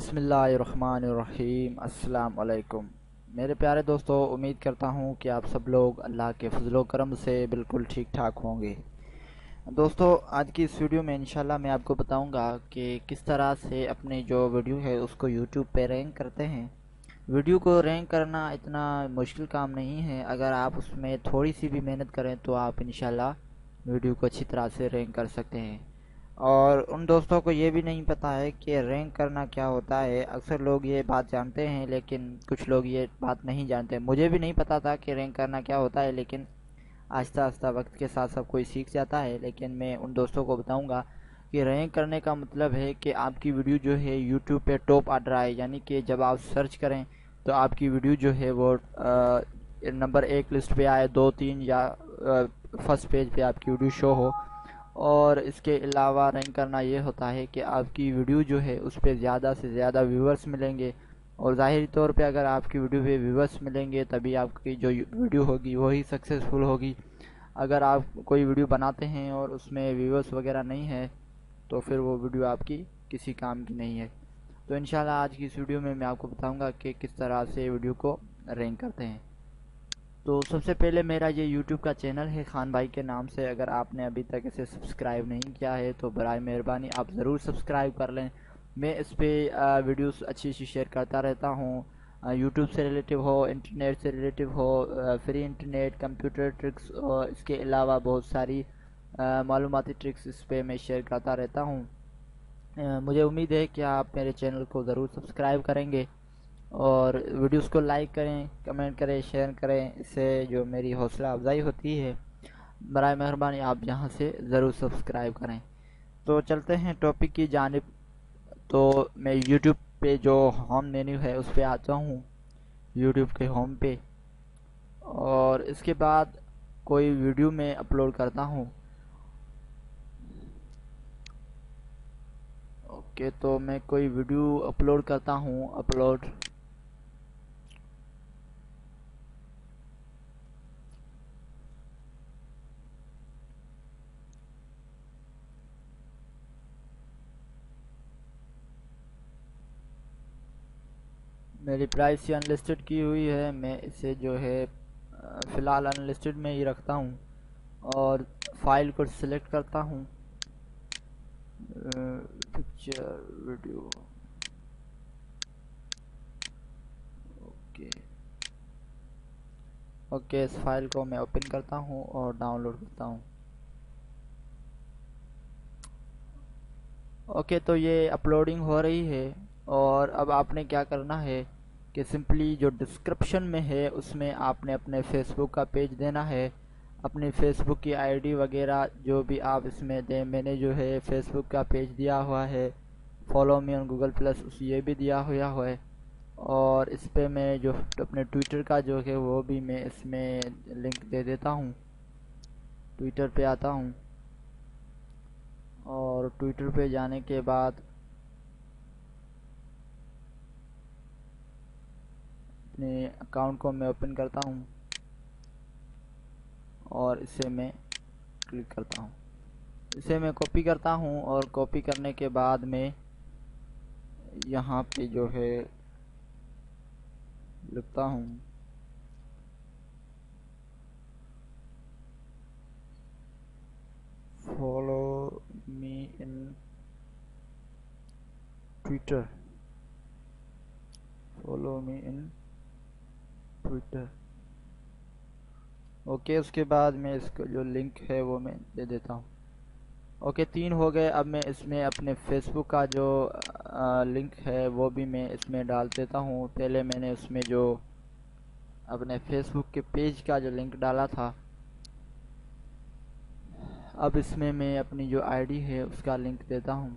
बसमीम अस्सलाम मेरे प्यारे दोस्तों, उम्मीद करता हूँ कि आप सब लोग अल्लाह के फजलो करम से बिल्कुल ठीक ठाक होंगे। दोस्तों, आज की इस वीडियो में इंशाल्लाह मैं आपको बताऊँगा कि किस तरह से अपनी जो वीडियो है उसको यूट्यूब पे रैंक करते हैं। वीडियो को रैंक करना इतना मुश्किल काम नहीं है। अगर आप उसमें थोड़ी सी भी मेहनत करें तो आप इन वीडियो को अच्छी तरह से रैंक कर सकते हैं। और उन दोस्तों को ये भी नहीं पता है कि रैंक करना क्या होता है। अक्सर लोग ये बात जानते हैं, लेकिन कुछ लोग ये बात नहीं जानते। मुझे भी नहीं पता था कि रैंक करना क्या होता है, लेकिन आहिस्ता आहिस्ता वक्त के साथ सब कोई सीख जाता है। लेकिन मैं उन दोस्तों को बताऊँगा कि रैंक करने का मतलब है कि आपकी वीडियो जो है यूट्यूब पे टॉप आ रहा है। यानी कि जब आप सर्च करें तो आपकी वीडियो जो है वो नंबर एक लिस्ट पे आए, दो, तीन या फ़र्स्ट पेज पे आपकी वीडियो शो हो। और इसके अलावा रैंक करना ये होता है कि आपकी वीडियो जो है उस पर ज़्यादा से ज़्यादा व्यूवर्स मिलेंगे। और ज़ाहरी तौर पे अगर आपकी वीडियो पे व्यूवर्स मिलेंगे, तभी आपकी जो वीडियो होगी वही सक्सेसफुल होगी। अगर आप कोई वीडियो बनाते हैं और उसमें व्यूवर्स वगैरह नहीं है तो फिर वो वीडियो आपकी किसी काम की नहीं है। तो इन आज की इस वीडियो में मैं आपको बताऊँगा कि किस तरह से वीडियो को रैंक करते हैं। तो सबसे पहले मेरा ये यूट्यूब का चैनल है खान भाई के नाम से। अगर आपने अभी तक इसे सब्सक्राइब नहीं किया है तो बर मेहरबानी, आप ज़रूर सब्सक्राइब कर लें। मैं इस पर वीडियोस अच्छी अच्छी शेयर करता रहता हूँ। यूट्यूब से रिलेटिव हो इंटरनेट से रिलेटिव हो फ्री इंटरनेट कंप्यूटर ट्रिक्स और इसके अलावा बहुत सारी मालूमती ट्रिक्स इस पर मैं शेयर करता रहता हूँ। मुझे उम्मीद है कि आप मेरे चैनल को ज़रूर सब्सक्राइब करेंगे। और वीडियोस को लाइक करें, कमेंट करें, शेयर करें। इससे जो मेरी हौसला अफजाई होती है बर मेहरबानी आप यहाँ से ज़रूर सब्सक्राइब करें। तो चलते हैं टॉपिक की जानब। तो मैं यूट्यूब पे जो होम मेन्यू है, उस पर आता हूँ, यूट्यूब के होम पे। और इसके बाद कोई वीडियो में अपलोड करता हूँ। ओके तो मैं कोई वीडियो अपलोड करता हूँ, अपलोड मेरी प्राइस ये अनलिस्टेड की हुई है। मैं इसे जो है फ़िलहाल अनलिस्टेड में ही रखता हूँ और फ़ाइल को सिलेक्ट करता हूँ। पिक्चर वीडियो ओके ओके इस फ़ाइल को मैं ओपन करता हूँ और डाउनलोड करता हूँ। ओके तो ये अपलोडिंग हो रही है और अब आपने क्या करना है? कि सिंपली जो डिस्क्रिप्शन में है, उसमें आपने अपने फेसबुक का पेज देना है। अपनी फेसबुक की आईडी वगैरह जो भी आप इसमें दें, मैंने जो है फेसबुक का पेज दिया हुआ है। Follow me on Google plus उस ये भी दिया हुआ है। और इस पर मैं जो अपने ट्विटर का जो है, वो भी मैं इसमें लिंक दे देता हूँ। ट्विटर पे आता हूँ। और ट्विटर पे जाने के बाद अपने अकाउंट को मैं ओपन करता हूँ और इसे मैं क्लिक करता हूँ। इसे मैं कॉपी करता हूँ और कॉपी करने के बाद में यहाँ पे जो है लिखता हूँ। Follow me in Twitter follow me in Twitter okay उसके बाद मैं इसको जो लिंक है वो मैं दे देता हूँ। ओके तीन हो गए। अब मैं इसमें अपने फेसबुक का जो आ, लिंक है वो भी मैं इसमें डाल देता हूँ। पहले मैंने उसमें जो अपने फेसबुक के पेज का जो लिंक डाला था अब इसमें मैं अपनी जो आईडी है उसका लिंक देता हूँ।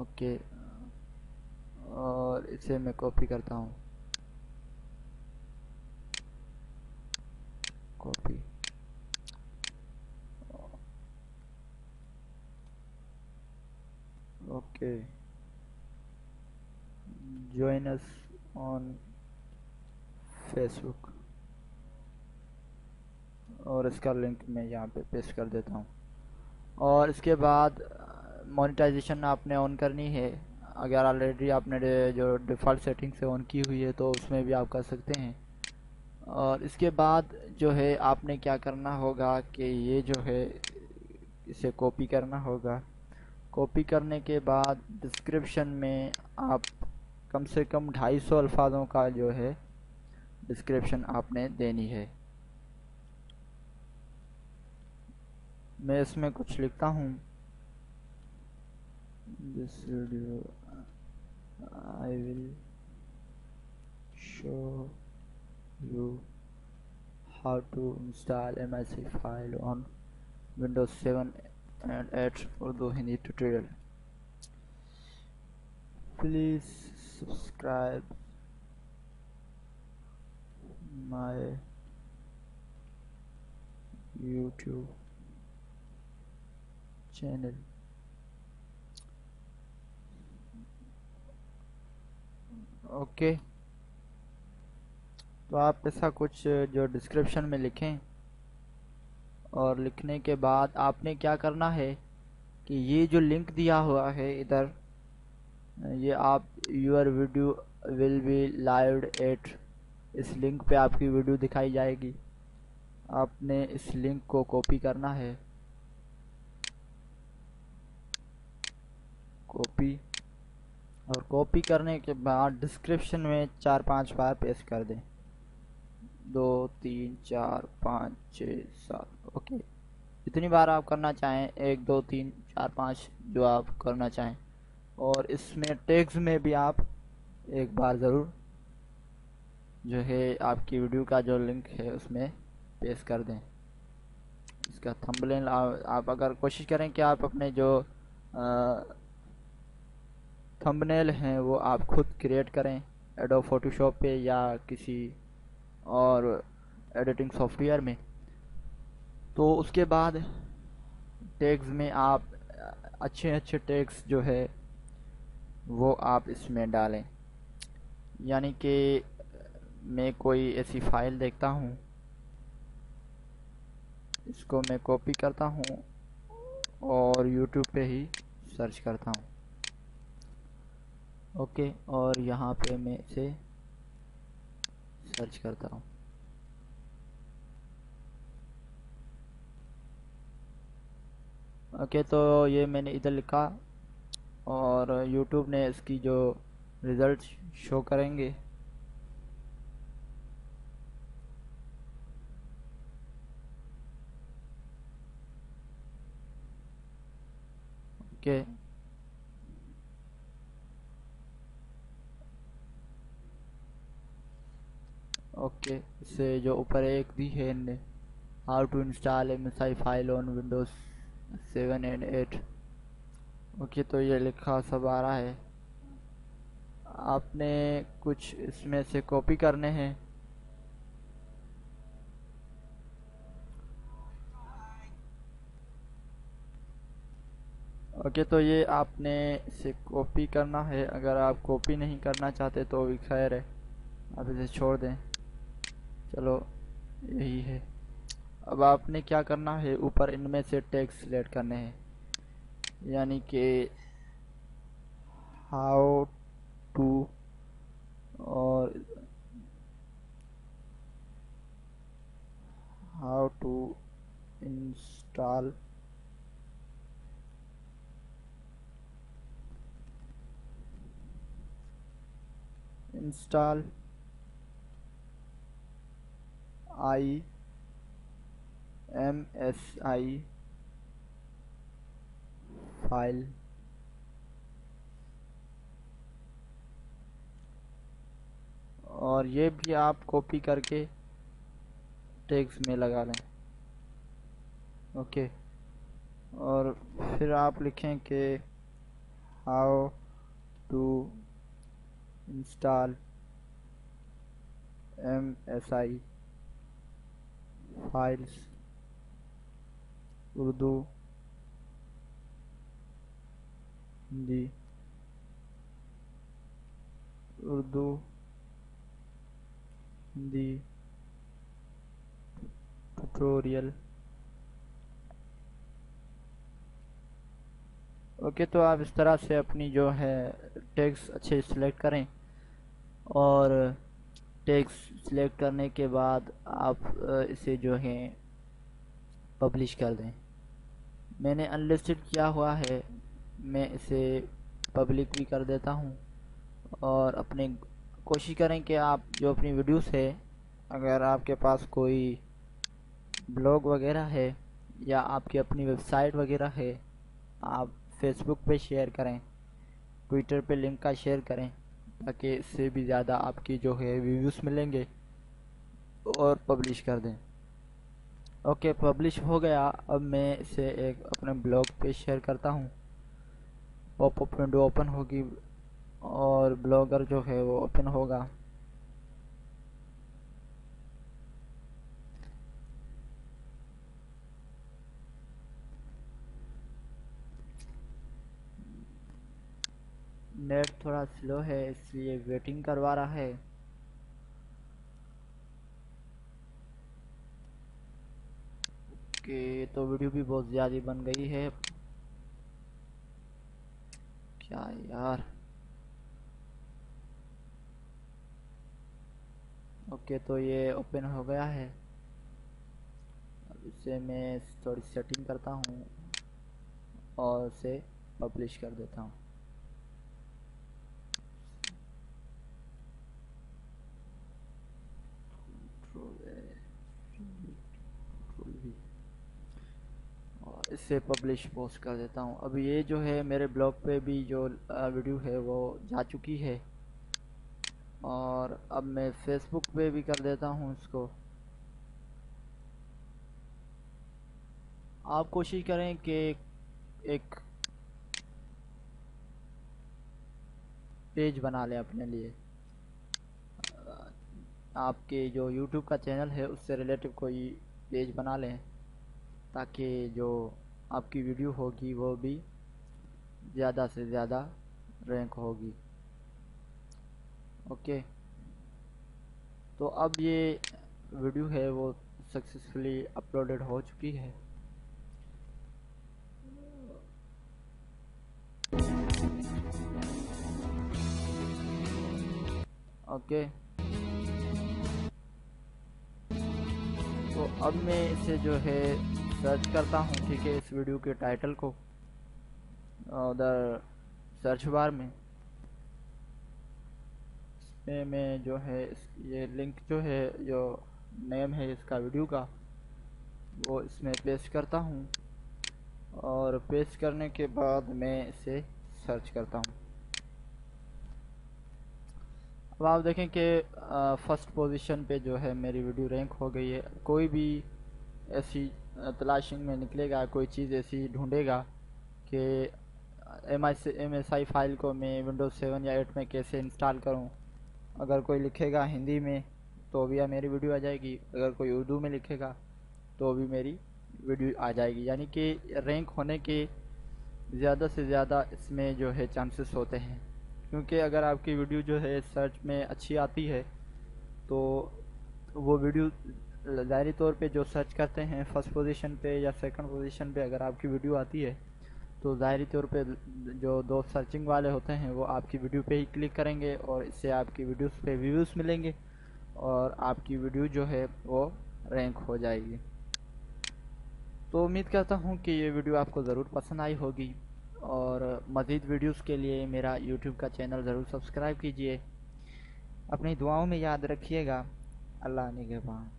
ओके और इसे मैं कॉपी करता हूँ। Copy okay join us on Facebook और इसका लिंक मैं यहाँ पे पेस्ट कर देता हूँ। और इसके बाद मोनेटाइजेशन आपने ऑन करनी है। अगर ऑलरेडी आपने जो डिफ़ॉल्ट सेटिंग से ऑन की हुई है तो उसमें भी आप कर सकते हैं। और इसके बाद जो है, आपने क्या करना होगा कि ये जो है, इसे कॉपी करना होगा। कॉपी करने के बाद डिस्क्रिप्शन में आप कम से कम 250 अल्फाजों का जो है डिस्क्रिप्शन आपने देनी है। मैं इसमें कुछ लिखता हूँ। This video I will show you how to install MIC file on Windows 7 and 8 Urdu Hindi tutorial. Please subscribe my YouTube channel. Okay. तो आप ऐसा कुछ जो डिस्क्रिप्शन में लिखें और लिखने के बाद आपने क्या करना है कि ये जो लिंक दिया हुआ है इधर ये आप your video will be live at इस लिंक पे आपकी वीडियो दिखाई जाएगी। आपने इस लिंक को कॉपी करना है। कॉपी और कॉपी करने के बाद डिस्क्रिप्शन में चार पाँच बार पेस्ट कर दें। दो, तीन, चार, पाँच छ सात, ओके। जितनी बार आप करना चाहें, एक, दो, तीन, चार, पाँच जो आप करना चाहें। और इसमें टैग्स में भी आप एक बार ज़रूर जो है आपकी वीडियो का जो लिंक है उसमें पेश कर दें। इसका थंबनेल आप अगर कोशिश करें कि आप अपने जो थंबनेल हैं, वो आप खुद क्रिएट करें एडो फोटोशॉप पे या किसी और एडिटिंग सॉफ्टवेयर में। तो उसके बाद टैग्स में आप अच्छे अच्छे टैग्स जो है, वो आप इसमें डालें। यानी कि मैं कोई ऐसी फ़ाइल देखता हूँ, इसको मैं कॉपी करता हूँ और यूट्यूब पे ही सर्च करता हूँ। ओके, और यहाँ पे मैं इसे सर्च करता हूँ। ओके तो ये मैंने इधर लिखा, और यूट्यूब ने इसकी जो रिज़ल्ट शो करेंगे। ओके ओके से जो ऊपर एक दी है इनने how to install M S I file on Windows seven and eight okay तो ये लिखा सब आ रहा है। आपने कुछ इसमें से कॉपी करने हैं? ओके okay, तो ये आपने इसे कॉपी करना है। अगर आप कॉपी नहीं करना चाहते तो भी खैर है। आप इसे छोड़ दें। चलो, यही है। अब आपने क्या करना है? ऊपर इनमें से टैक्स सिलेक्ट करने हैं। यानी कि हाउ टू और how to install. install i I file और ये भी आप कॉपी करके टेक्स में लगा लें। ओके और फिर आप लिखें कि how to install M S msi files, Urdu, Hindi Urdu, Hindi tutorial okay तो आप इस तरह से अपनी जो है टैग्स अच्छे सेलेक्ट करें और टैग्स सिलेक्ट करने के बाद आप इसे जो है, पब्लिश कर दें। मैंने अनलिस्टेड किया हुआ है। मैं इसे पब्लिक भी कर देता हूँ। और अपने, कोशिश करें कि आप जो अपनी वीडियोस है, अगर आपके पास कोई ब्लॉग वगैरह है, या आपकी अपनी वेबसाइट वगैरह है, आप फेसबुक पे शेयर करें, ट्विटर पे लिंक का शेयर करें। ताकि इससे भी ज़्यादा आपकी जो है व्यूज़ मिलेंगे और पब्लिश कर दें। ओके पब्लिश हो गया। अब मैं इसे एक अपने ब्लॉग पे शेयर करता हूँ। पॉपअप विंडो ओपन होगी और ब्लॉगर जो है वो ओपन होगा। नेट थोड़ा स्लो है, इसलिए वेटिंग करवा रहा है। ओके तो वीडियो भी बहुत ज़्यादा बन गई है। क्या यार? ओके तो ये ओपन हो गया है। अब इसे मैं थोड़ी सेटिंग करता हूँ और इसे पब्लिश कर देता हूँ। इसे पब्लिश पोस्ट कर देता हूँ। अब ये जो है मेरे ब्लॉग पे भी जो वीडियो है वो जा चुकी है। और अब मैं फेसबुक पे भी कर देता हूँ इसको। आप कोशिश करें कि एक पेज बना लें अपने लिए। आपके जो YouTube का चैनल है, उससे रिलेटिव कोई पेज बना लें, ताकि जो आपकी वीडियो होगी, वो भी ज़्यादा से ज़्यादा रैंक होगी। ओके तो अब ये वीडियो है, वो सक्सेसफुली अपलोडेड हो चुकी है। ओके तो अब मैं इसे जो है सर्च करता हूँ, ठीक है, इस वीडियो के टाइटल को, उधर सर्च बार में। इसमें मैं जो है, इस, ये लिंक जो है, जो नेम है इसका वीडियो का, वो इसमें पेस्ट करता हूँ। और पेस्ट करने के बाद मैं इसे सर्च करता हूँ। अब आप देखें कि फ़र्स्ट पोजीशन पे जो है मेरी वीडियो रैंक हो गई है। कोई भी ऐसी तलाशिंग में निकलेगा, कोई चीज़ ऐसी ढूंढेगा कि M I M S I file को मैं विंडोज़ सेवन या एट में कैसे इंस्टॉल करूँ। अगर कोई लिखेगा हिंदी में तो भी मेरी वीडियो आ जाएगी। अगर कोई उर्दू में लिखेगा तो भी मेरी वीडियो आ जाएगी। यानी कि रैंक होने के ज़्यादा से ज़्यादा इसमें जो है चांसेस होते हैं। क्योंकि अगर आपकी वीडियो जो है सर्च में अच्छी आती है तो वो वीडियो ज़ाहरी तौर पे जो सर्च करते हैं, फ़र्स्ट पोजीशन पे या सेकंड पोजीशन पे अगर आपकी वीडियो आती है तो ज़ाहरी तौर पे जो दो सर्चिंग वाले होते हैं, वो आपकी वीडियो पे ही क्लिक करेंगे और इससे आपकी वीडियोस पे व्यूज़ मिलेंगे और आपकी वीडियो जो है वो रैंक हो जाएगी। तो उम्मीद करता हूँ कि ये वीडियो आपको ज़रूर पसंद आई होगी। और मज़ीद वीडियोस के लिए मेरा यूट्यूब का चैनल ज़रूर सब्सक्राइब कीजिए। अपनी दुआओं में याद रखिएगा। अल्लाह निगहबान